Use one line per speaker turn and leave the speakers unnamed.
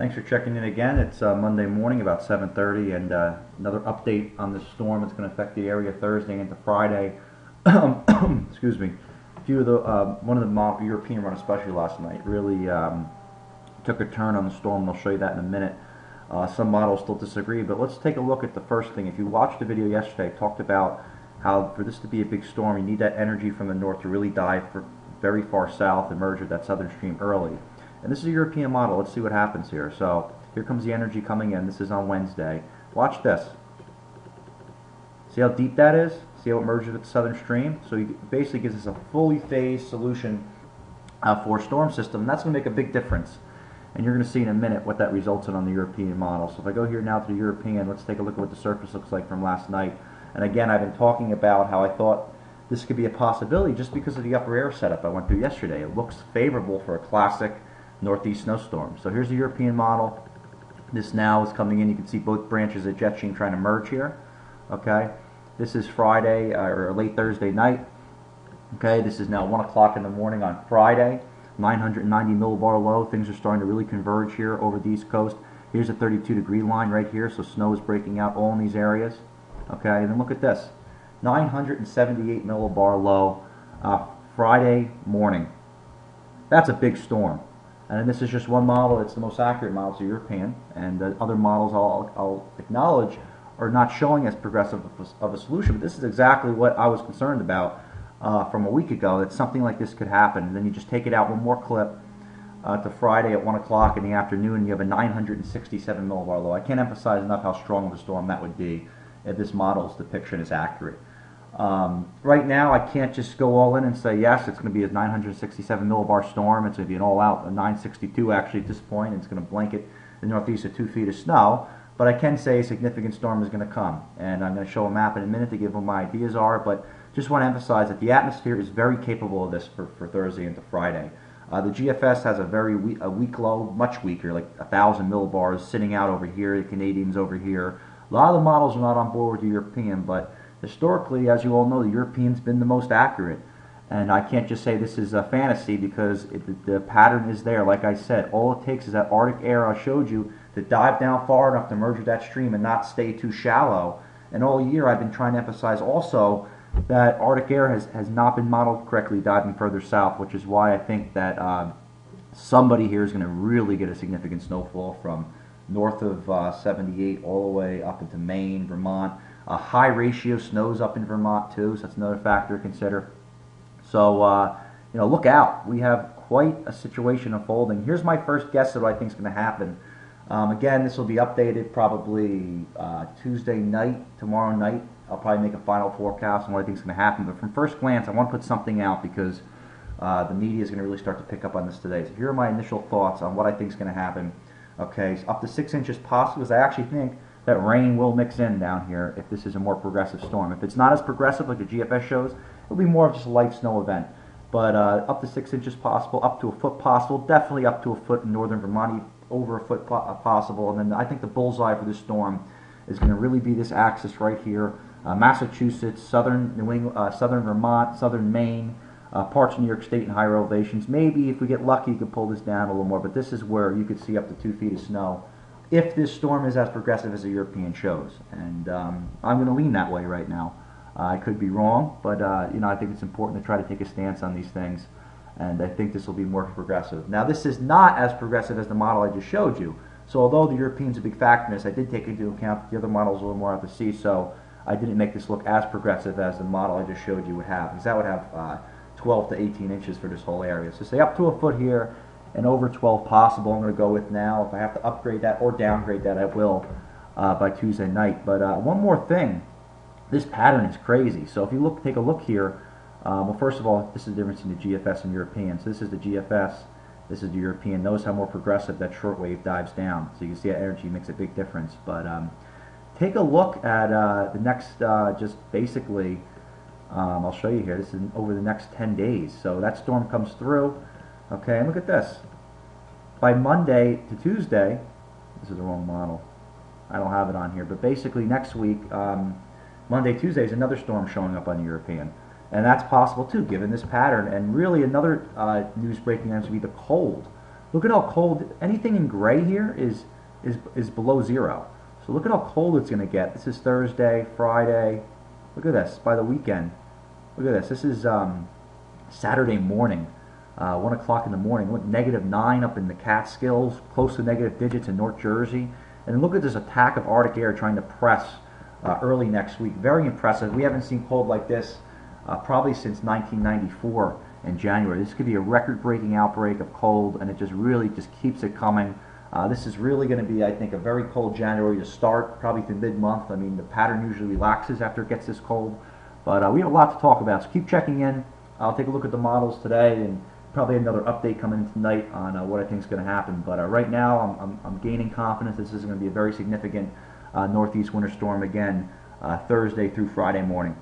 Thanks for checking in again. It's uh, Monday morning, about 7:30, and uh, another update on this storm that's going to affect the area Thursday into Friday. Excuse me. A few of the uh, one of the European run, especially last night, really um, took a turn on the storm. And I'll show you that in a minute. Uh, some models still disagree, but let's take a look at the first thing. If you watched the video yesterday, I talked about how for this to be a big storm, you need that energy from the north to really dive very far south and merge with that southern stream early. And this is a European model. Let's see what happens here. So here comes the energy coming in. This is on Wednesday. Watch this. See how deep that is? See how it merges with the southern stream? So it basically gives us a fully phased solution uh, for storm system. And that's going to make a big difference. And you're going to see in a minute what that results in on the European model. So if I go here now to the European, let's take a look at what the surface looks like from last night. And again, I've been talking about how I thought this could be a possibility just because of the upper air setup I went through yesterday. It looks favorable for a classic northeast snowstorm. So here's the European model. This now is coming in. You can see both branches of jet stream trying to merge here. Okay, this is Friday uh, or late Thursday night. Okay, this is now 1 o'clock in the morning on Friday. 990 millibar low. Things are starting to really converge here over the East Coast. Here's a 32 degree line right here, so snow is breaking out all in these areas. Okay, and then look at this 978 millibar low uh, Friday morning. That's a big storm. And this is just one model. It's the most accurate model. It's European. And the other models I'll, I'll acknowledge are not showing as progressive of a solution. But this is exactly what I was concerned about uh, from a week ago, that something like this could happen. And then you just take it out one more clip uh, to Friday at 1 o'clock in the afternoon, and you have a 967 millibar low. I can't emphasize enough how strong of a storm that would be if this model's depiction is accurate. Um, right now, I can't just go all in and say, yes, it's going to be a 967 millibar storm. It's going to be an all-out 962 actually at this point. It's going to blanket the northeast of two feet of snow. But I can say a significant storm is going to come. And I'm going to show a map in a minute to give what my ideas are. But just want to emphasize that the atmosphere is very capable of this for, for Thursday into Friday. Uh, the GFS has a very weak, a weak low, much weaker, like a thousand millibars sitting out over here. The Canadians over here. A lot of the models are not on board with the European, but historically, as you all know, the European's been the most accurate. And I can't just say this is a fantasy because it, the, the, pattern is there. Like I said, all it takes is that Arctic air I showed you to dive down far enough to merge with that stream and not stay too shallow. And all year I've been trying to emphasize also that Arctic air has, has not been modeled correctly diving further south, which is why I think that uh, somebody here is going to really get a significant snowfall from north of uh, 78 all the way up into Maine, Vermont. A high ratio snows up in Vermont too, so that's another factor to consider. So, uh, you know, look out. We have quite a situation unfolding. Here's my first guess at what I think is going to happen. Um, again, this will be updated probably uh, Tuesday night, tomorrow night. I'll probably make a final forecast on what I think is going to happen. But from first glance, I want to put something out because uh, the media is going to really start to pick up on this today. So here are my initial thoughts on what I think is going to happen. Okay, up to six inches possible, because I actually think that rain will mix in down here if this is a more progressive storm. If it's not as progressive like the GFS shows, it'll be more of just a light snow event. But uh, up to six inches possible, up to a foot possible, definitely up to a foot in northern Vermont, over a foot po uh, possible. And then I think the bullseye for this storm is going to really be this axis right here: uh, Massachusetts, southern New England, uh, southern Vermont, southern Maine, uh, parts of New York State and higher elevations. Maybe if we get lucky, you could pull this down a little more. But this is where you could see up to two feet of snow if this storm is as progressive as the European shows. And um, I'm going to lean that way right now. Uh, I could be wrong, but uh, you know I think it's important to try to take a stance on these things, and I think this will be more progressive. Now this is not as progressive as the model I just showed you. So although the European's a big factor in this, I did take into account the other models a little more out to sea. So I didn't make this look as progressive as the model I just showed you would have, because that would have uh, 12 to 18 inches for this whole area. So say up to a foot here, and over 12 possible. I'm going to go with now. If I have to upgrade that or downgrade that, I will uh, by Tuesday night. But uh, one more thing, this pattern is crazy. So if you look, take a look here. Um, well, first of all, this is the difference in the GFS and European. So this is the GFS. This is the European. Notice how more progressive that shortwave dives down. So you can see that energy makes a big difference. But um, take a look at uh, the next, uh, just basically, um, I'll show you here. This is over the next 10 days. So that storm comes through. Okay, and look at this. By Monday to Tuesday, this is the wrong model. I don't have it on here, but basically next week, um, Monday, Tuesday is another storm showing up on the European. And that's possible too, given this pattern. And really, another uh, news breaking news would be the cold. Look at how cold. Anything in gray here is is is below zero. So look at how cold it's going to get. This is Thursday, Friday. Look at this. By the weekend, look at this. This is um, Saturday morning, uh, one o'clock in the morning. Look, negative nine up in the Catskills, close to negative digits in North Jersey. And look at this attack of Arctic air trying to press uh, early next week. Very impressive. We haven't seen cold like this uh, probably since 1994 in January. This could be a record-breaking outbreak of cold, and it just really just keeps it coming. Uh, this is really going to be, I think, a very cold January to start, probably through mid-month. I mean, the pattern usually relaxes after it gets this cold. But uh, we have a lot to talk about, so keep checking in. I'll take a look at the models today and probably another update coming tonight on uh, what I think is going to happen. But uh, right now, I'm, I'm, I'm, gaining confidence this is going to be a very significant uh, northeast winter storm again uh, Thursday through Friday morning.